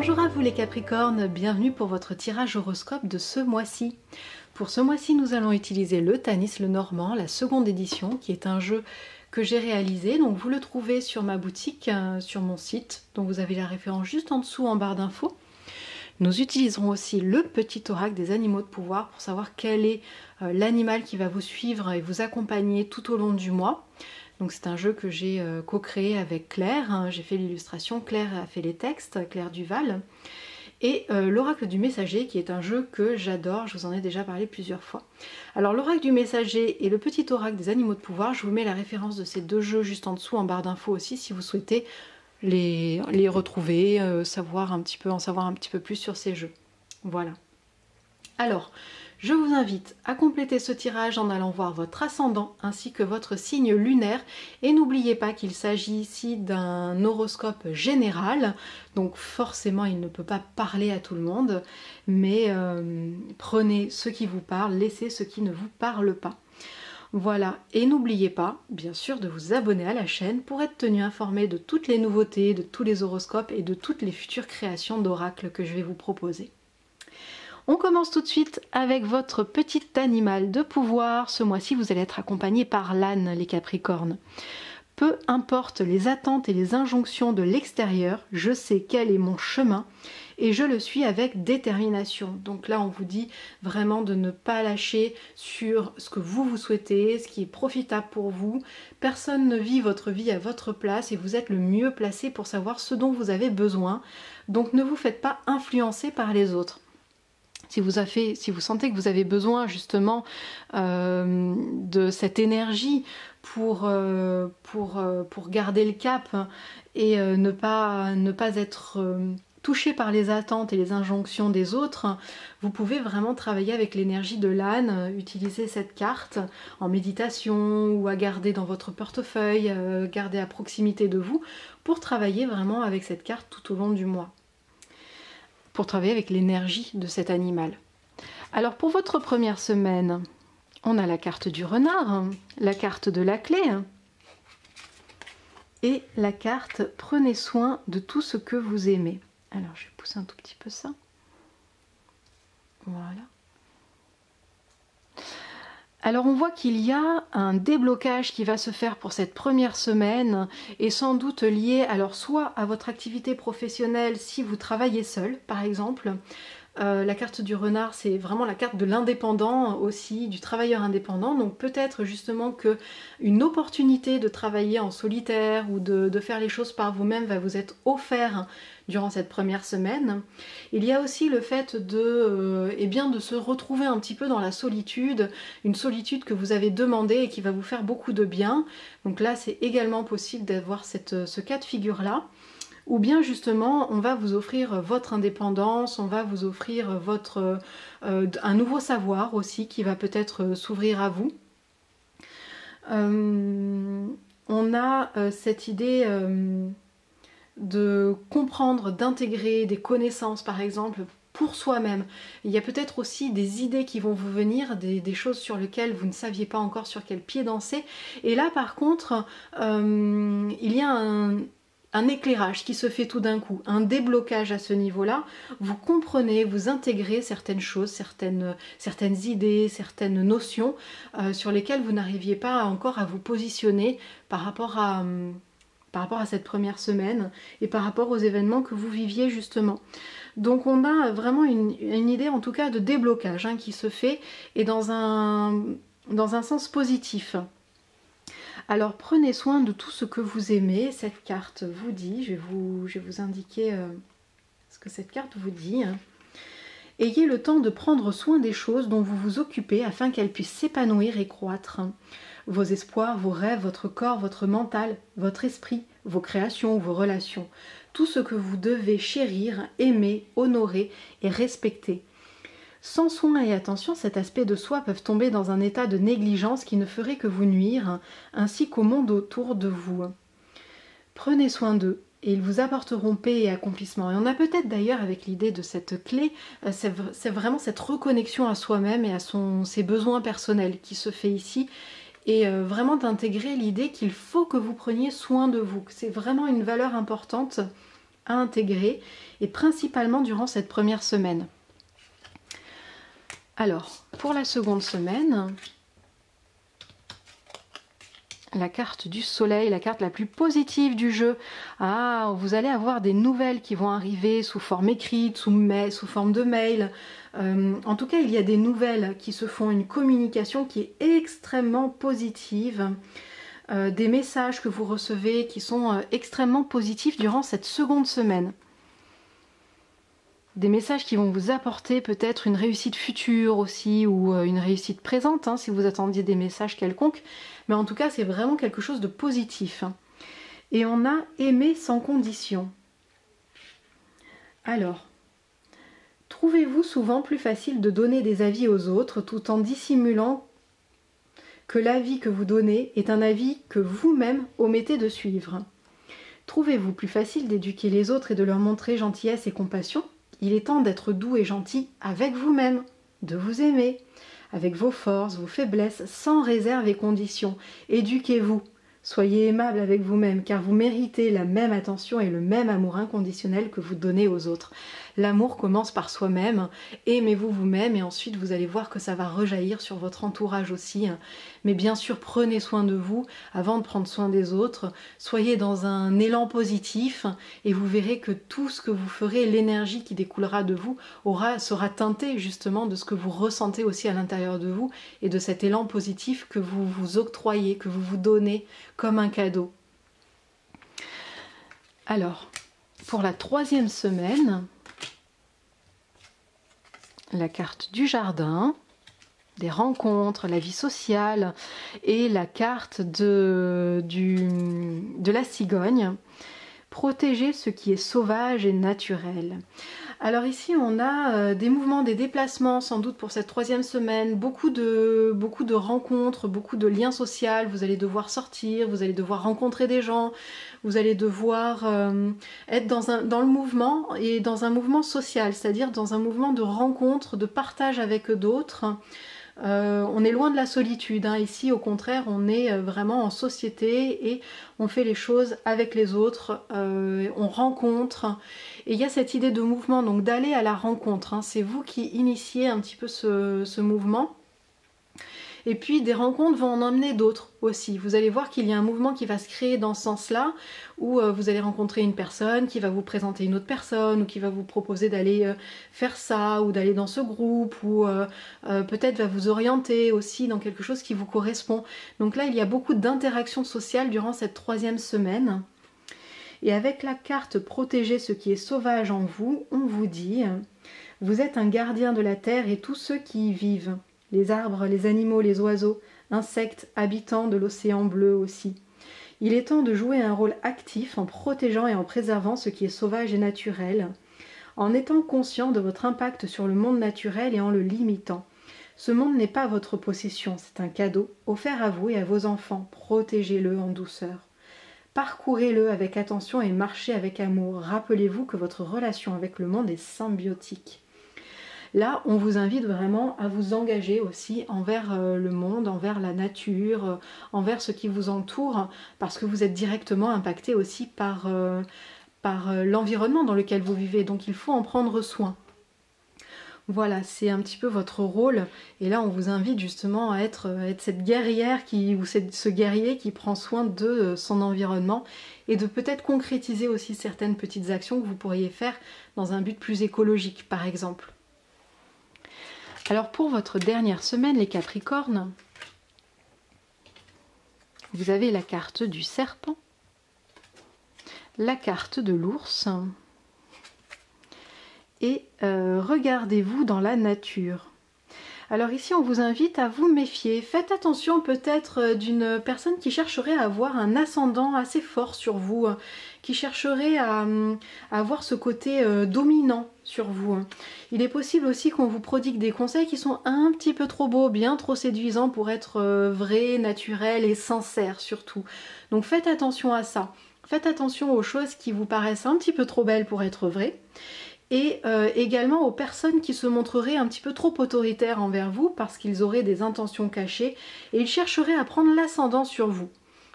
Bonjour à vous les Capricornes, bienvenue pour votre tirage horoscope de ce mois-ci. Pour ce mois-ci, nous allons utiliser le Tanis le Normand, la seconde édition, qui est un jeu que j'ai réalisé. Donc vous le trouvez sur ma boutique, euh, sur mon site, dont vous avez la référence juste en dessous en barre d'infos. Nous utiliserons aussi le petit oracle des animaux de pouvoir pour savoir quel est euh, l'animal qui va vous suivre et vous accompagner tout au long du mois. Donc c'est un jeu que j'ai euh, co-créé avec Claire. Hein. J'ai fait l'illustration, Claire a fait les textes, Claire Duval. Et euh, l'oracle du messager qui est un jeu que j'adore, je vous en ai déjà parlé plusieurs fois. Alors l'oracle du messager et le petit oracle des animaux de pouvoir, je vous mets la référence de ces deux jeux juste en dessous en barre d'infos aussi si vous souhaitez les, retrouver, euh, savoir un petit peu, en savoir un petit peu plus sur ces jeux. Voilà. Alors, je vous invite à compléter ce tirage en allant voir votre ascendant ainsi que votre signe lunaire et n'oubliez pas qu'il s'agit ici d'un horoscope général donc forcément il ne peut pas parler à tout le monde mais euh, prenez ce qui vous parle, laissez ce qui ne vous parle pas. Voilà, et n'oubliez pas, bien sûr, de vous abonner à la chaîne pour être tenu informé de toutes les nouveautés, de tous les horoscopes et de toutes les futures créations d'oracles que je vais vous proposer. On commence tout de suite avec votre petit animal de pouvoir. Ce mois-ci, vous allez être accompagné par l'âne, les Capricornes. Peu importe les attentes et les injonctions de l'extérieur, je sais quel est mon chemin et je le suis avec détermination. Donc là, on vous dit vraiment de ne pas lâcher sur ce que vous vous souhaitez, ce qui est profitable pour vous. Personne ne vit votre vie à votre place et vous êtes le mieux placé pour savoir ce dont vous avez besoin. Donc ne vous faites pas influencer par les autres si vous, sentez que vous avez besoin justement euh, de cette énergie pour, euh, euh, pour garder le cap et ne, pas, ne pas être touché par les attentes et les injonctions des autres, vous pouvez vraiment travailler avec l'énergie de l'âne, utiliser cette carte en méditation ou à garder dans votre portefeuille, garder à proximité de vous pour travailler vraiment avec cette carte tout au long du mois travailler avec l'énergie de cet animal. Alors pour votre première semaine, on a la carte du renard, la carte de la clé et la carte prenez soin de tout ce que vous aimez. Alors je vais un tout petit peu ça. Voilà. Alors on voit qu'il y a un déblocage qui va se faire pour cette première semaine et sans doute lié alors soit à votre activité professionnelle si vous travaillez seul par exemple. Euh, la carte du renard c'est vraiment la carte de l'indépendant aussi, du travailleur indépendant. Donc peut-être justement que une opportunité de travailler en solitaire ou de, faire les choses par vous-même va vous être offert durant cette première semaine. Il y a aussi le fait de, euh, eh bien, de se retrouver un petit peu dans la solitude, une solitude que vous avez demandé et qui va vous faire beaucoup de bien. Donc là, c'est également possible d'avoir ce cas de figure-là ou bien justement on va vous offrir votre indépendance, on va vous offrir votre euh, un nouveau savoir aussi qui va peut-être s'ouvrir à vous. Euh, on a cette idée de comprendre, d'intégrer des connaissances par exemple pour soi-même. Il y a peut-être aussi des idées qui vont vous venir, des, choses sur lesquelles vous ne saviez pas encore sur quel pied danser. Et là par contre, euh, il y a un, un éclairage qui se fait tout d'un coup, un déblocage à ce niveau-là, vous comprenez, vous intégrez certaines choses, certaines, certaines idées, certaines notions euh, sur lesquelles vous n'arriviez pas encore à vous positionner par rapport à, par rapport à cette première semaine et par rapport aux événements que vous viviez justement. Donc on a vraiment une, idée en tout cas de déblocage hein, qui se fait et dans un sens positif. Alors prenez soin de tout ce que vous aimez. Cette carte vous dit, je vais vous, indiquer euh, ce que cette carte vous dit. Hein. Ayez le temps de prendre soin des choses dont vous vous occupez afin qu'elles puissent s'épanouir et croître vos espoirs, vos rêves, votre corps, votre mental, votre esprit, vos créations, vos relations, tout ce que vous devez chérir, aimer, honorer et respecter. Sans soin et attention, cet aspect de soi peuvent tomber dans un état de négligence qui ne ferait que vous nuire, ainsi qu'au monde autour de vous. Prenez soin d'eux, et ils vous apporteront paix et accomplissement. Et on a peut-être d'ailleurs avec l'idée de cette clé, euh, c'est vraiment cette reconnexion à soi-même et à ses besoins personnels qui se fait ici et euh, vraiment d'intégrer l'idée qu'il faut que vous preniez soin de vous. C'est vraiment une valeur importante à intégrer et principalement durant cette première semaine. Alors, pour la seconde semaine, la carte du soleil, la carte la plus positive du jeu. Ah, vous allez avoir des nouvelles qui vont arriver sous forme écrite, sous, forme de mail. Euh, en tout cas, il y a des nouvelles qui se font, une communication qui est extrêmement positive. Euh, des messages que vous recevez qui sont euh, extrêmement positifs durant cette seconde semaine des messages qui vont vous apporter peut-être une réussite future aussi ou une réussite présente hein, si vous attendiez des messages quelconques. Mais en tout cas, c'est vraiment quelque chose de positif. Et on a aimé sans condition. Alors, trouvez-vous souvent plus facile de donner des avis aux autres tout en dissimulant que l'avis que vous donnez est un avis que vous-même omettez de suivre? Trouvez-vous plus facile d'éduquer les autres et de leur montrer gentillesse et compassion? Il est temps d'être doux et gentil avec vous-même, de vous aimer, avec vos forces, vos faiblesses, sans réserve et conditions. Éduquez-vous. Soyez aimable avec vous-même, car vous méritez la même attention et le même amour inconditionnel que vous donnez aux autres. L'amour commence par soi-même. Aimez-vous vous-même et ensuite vous allez voir que ça va rejaillir sur votre entourage aussi. Mais bien sûr, prenez soin de vous avant de prendre soin des autres. Soyez dans un élan positif et vous verrez que tout ce que vous ferez, l'énergie qui découlera de vous, sera teintée justement de ce que vous ressentez aussi à l'intérieur de vous et de cet élan positif que vous vous octroyez, que vous vous donnez comme un cadeau. Alors, pour la troisième semaine, la carte du jardin, des rencontres, la vie sociale et la carte de, de la cigogne. Protéger ce qui est sauvage et naturel. Alors ici, on a euh, des mouvements, des déplacements sans doute pour cette troisième semaine, beaucoup de, beaucoup de rencontres, beaucoup de liens sociaux. Vous allez devoir sortir, vous allez devoir rencontrer des gens, vous allez devoir euh, être dans, un, dans le mouvement et dans un mouvement social, c'est-à-dire dans un mouvement de rencontre, de partage avec d'autres. Euh, on est loin de la solitude. Hein. Ici, au contraire, on est euh, vraiment en société et on fait les choses avec les autres, on rencontre. Et il y a cette idée de mouvement, donc d'aller à la rencontre. Hein. C'est vous qui initiez un petit peu ce mouvement. Et puis des rencontres vont en emmener d'autres aussi. Vous allez voir qu'il y a un mouvement qui va se créer dans ce sens-là, où euh, vous allez rencontrer une personne qui va vous présenter une autre personne, ou qui va vous proposer d'aller euh, faire ça, ou d'aller dans ce groupe, ou euh, peut-être va vous orienter aussi dans quelque chose qui vous correspond. Donc là, il y a beaucoup d'interactions sociales durant cette troisième semaine. Et avec la carte Protéger ce qui est sauvage en vous, on vous dit, vous êtes un gardien de la terre et tous ceux qui y vivent les arbres, les animaux, les oiseaux, insectes, habitants de l'océan bleu aussi. Il est temps de jouer un rôle actif en protégeant et en préservant ce qui est sauvage et naturel, en étant conscient de votre impact sur le monde naturel et en le limitant. Ce monde n'est pas votre possession, c'est un cadeau offert à vous et à vos enfants. Protégez-le en douceur. Parcourez-le avec attention et marchez avec amour. Rappelez-vous que votre relation avec le monde est symbiotique. Là, on vous invite vraiment à vous engager aussi envers euh, le monde, envers la nature, euh, envers ce qui vous entoure, parce que vous êtes directement impacté aussi par, euh, l'environnement dans lequel vous vivez. Donc il faut en prendre soin. Voilà, c'est un petit peu votre rôle. Et là, on vous invite justement à être, être cette guerrière qui, ou ce guerrier qui prend soin de son environnement et de peut-être concrétiser aussi certaines petites actions que vous pourriez faire dans un but plus écologique, par exemple. Alors pour votre dernière semaine, les Capricornes, vous avez la carte du serpent, la carte de l'ours et euh, regardez-vous dans la nature. Alors ici, on vous invite à vous méfier. Faites attention peut-être euh, d'une personne qui chercherait à avoir un ascendant assez fort sur vous, hein, qui chercherait à, avoir ce côté euh, dominant sur vous. Hein. Il est possible aussi qu'on vous prodigue des conseils qui sont un petit peu trop beaux, bien trop séduisants pour être euh, vrais, naturels et sincères surtout. Donc faites attention à ça. Faites attention aux choses qui vous paraissent un petit peu trop belles pour être vraies et euh, également aux personnes qui se montreraient un petit peu trop autoritaires envers vous parce qu'ils auraient des intentions cachées et ils chercheraient à prendre l'ascendant sur vous.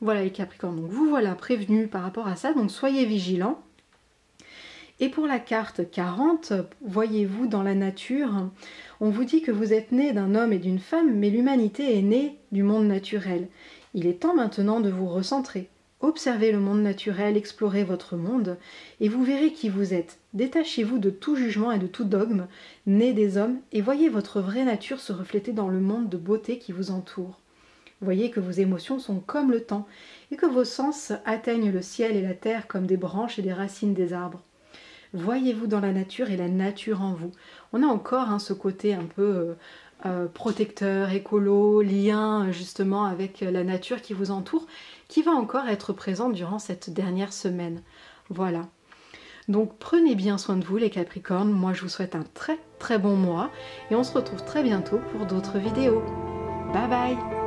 Voilà les Capricornes, donc vous voilà prévenus par rapport à ça, donc soyez vigilants. Et pour la carte 40, voyez-vous dans la nature, on vous dit que vous êtes né d'un homme et d'une femme, mais l'humanité est née du monde naturel. Il est temps maintenant de vous recentrer. Observez le monde naturel, explorez votre monde, et vous verrez qui vous êtes. Détachez-vous de tout jugement et de tout dogme, né des hommes, et voyez votre vraie nature se refléter dans le monde de beauté qui vous entoure. Voyez que vos émotions sont comme le temps, et que vos sens atteignent le ciel et la terre comme des branches et des racines des arbres. Voyez-vous dans la nature et la nature en vous. On a encore hein, ce côté un peu euh, euh, protecteur, écolo, lien justement avec la nature qui vous entoure, qui va encore être présent durant cette dernière semaine. Voilà. Donc prenez bien soin de vous les Capricornes, moi je vous souhaite un très très bon mois et on se retrouve très bientôt pour d'autres vidéos. Bye bye